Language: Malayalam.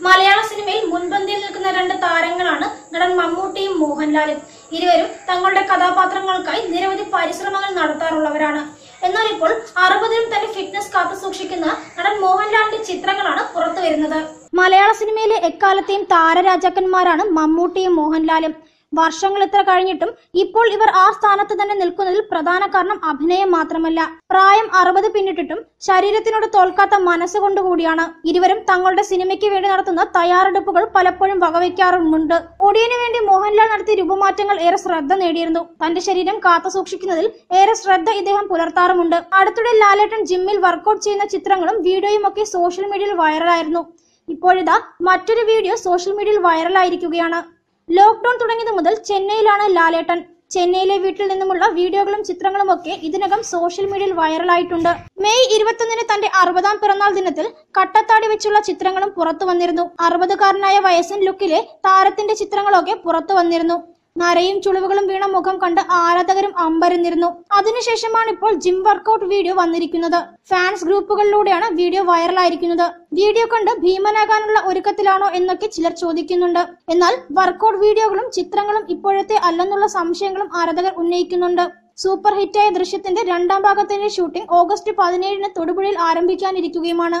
മലയാള സിനിമയിൽ മുൻപന്തിയിൽ നിൽക്കുന്ന രണ്ട് താരങ്ങളാണ് നടൻ മമ്മൂട്ടിയും മോഹൻലാലും. ഇരുവരും തങ്ങളുടെ കഥാപാത്രങ്ങൾക്കായി നിരവധി പരിശ്രമങ്ങൾ നടത്താറുള്ളവരാണ്. എന്നാൽ ഇപ്പോൾ അറുപതിലും തന്റെ ഫിറ്റ്നസ് കാത്തു സൂക്ഷിക്കുന്ന നടൻ മോഹൻലാലിന്റെ ചിത്രങ്ങളാണ് പുറത്തു വരുന്നത് മലയാള സിനിമയിലെ എക്കാലത്തെയും താരരാജാക്കന്മാരാണ് മമ്മൂട്ടിയും മോഹൻലാലും. വർഷങ്ങൾ ഇത്ര കഴിഞ്ഞിട്ടും ഇപ്പോൾ ഇവർ ആ സ്ഥാനത്ത് തന്നെ നിൽക്കുന്നതിൽ പ്രധാന കാരണം അഭിനയം മാത്രമല്ല. പ്രായം അറുപത് പിന്നിട്ടിട്ടും ശരീരത്തിനോട് തോൽക്കാത്ത മനസ്സുകൊണ്ടുകൂടിയാണ് ഇരുവരും തങ്ങളുടെ സിനിമയ്ക്ക് വേണ്ടി നടത്തുന്ന തയ്യാറെടുപ്പുകൾ പലപ്പോഴും വകവയ്ക്കാറുമുണ്ട് ഒടിയന് വേണ്ടി മോഹൻലാൽ നടത്തിയ രൂപമാറ്റങ്ങൾ ഏറെ ശ്രദ്ധ നേടിയിരുന്നു. തന്റെ ശരീരം കാത്തു സൂക്ഷിക്കുന്നതിൽ ഏറെ ശ്രദ്ധ ഇദ്ദേഹം പുലർത്താറുമുണ്ട്. അടുത്തിടെ ലാലേട്ടൻ ജിമ്മിൽ വർക്കൗട്ട് ചെയ്യുന്ന ചിത്രങ്ങളും വീഡിയോയും ഒക്കെ സോഷ്യൽ മീഡിയയിൽ വൈറലായിരുന്നു. ഇപ്പോഴിതാ മറ്റൊരു വീഡിയോ സോഷ്യൽ മീഡിയയിൽ വൈറലായിരിക്കുകയാണ്. ലോക്ക്ഡൌൺ തുടങ്ങിയത് മുതൽ ചെന്നൈയിലാണ് ലാലേട്ടൻ. ചെന്നൈയിലെ വീട്ടിൽ നിന്നുമുള്ള വീഡിയോകളും ചിത്രങ്ങളും ഒക്കെ ഇതിനകം സോഷ്യൽ മീഡിയയിൽ വൈറലായിട്ടുണ്ട്. മെയ് ഇരുപത്തൊന്നിന് തന്റെ അറുപതാം പിറന്നാൾ ദിനത്തിൽ കട്ടത്താടി വെച്ചുള്ള ചിത്രങ്ങളും പുറത്തു വന്നിരുന്നു. അറുപതുകാരനായ വയസ്സൻ ലുക്കിലെ താരത്തിന്റെ ചിത്രങ്ങളൊക്കെ പുറത്തു വന്നിരുന്നു. നരയും ചുളിവുകളും വീണ മുഖം കണ്ട് ആരാധകരും അമ്പരന്നിരുന്നു. അതിനുശേഷമാണ് ഇപ്പോൾ ജിം വർക്കൗട്ട് വീഡിയോ വന്നിരിക്കുന്നത്. ഫാൻസ് ഗ്രൂപ്പുകളിലൂടെയാണ് വീഡിയോ വൈറലായിരിക്കുന്നത് വീഡിയോ കണ്ട് ഭീമനാകാനുള്ള ഒരുക്കത്തിലാണോ എന്നൊക്കെ ചിലർ ചോദിക്കുന്നുണ്ട്. എന്നാൽ വർക്കൗട്ട് വീഡിയോകളും ചിത്രങ്ങളും ഇപ്പോഴത്തെ അല്ലെന്നുള്ള സംശയങ്ങളും ആരാധകർ ഉന്നയിക്കുന്നുണ്ട്. സൂപ്പർ ഹിറ്റായ ദൃശ്യത്തിന്റെ രണ്ടാം ഭാഗത്തിന്റെ ഷൂട്ടിംഗ് ഓഗസ്റ്റ് പതിനേഴിന് തൊടുപുഴയിൽ ആരംഭിക്കാനിരിക്കുകയുമാണ്.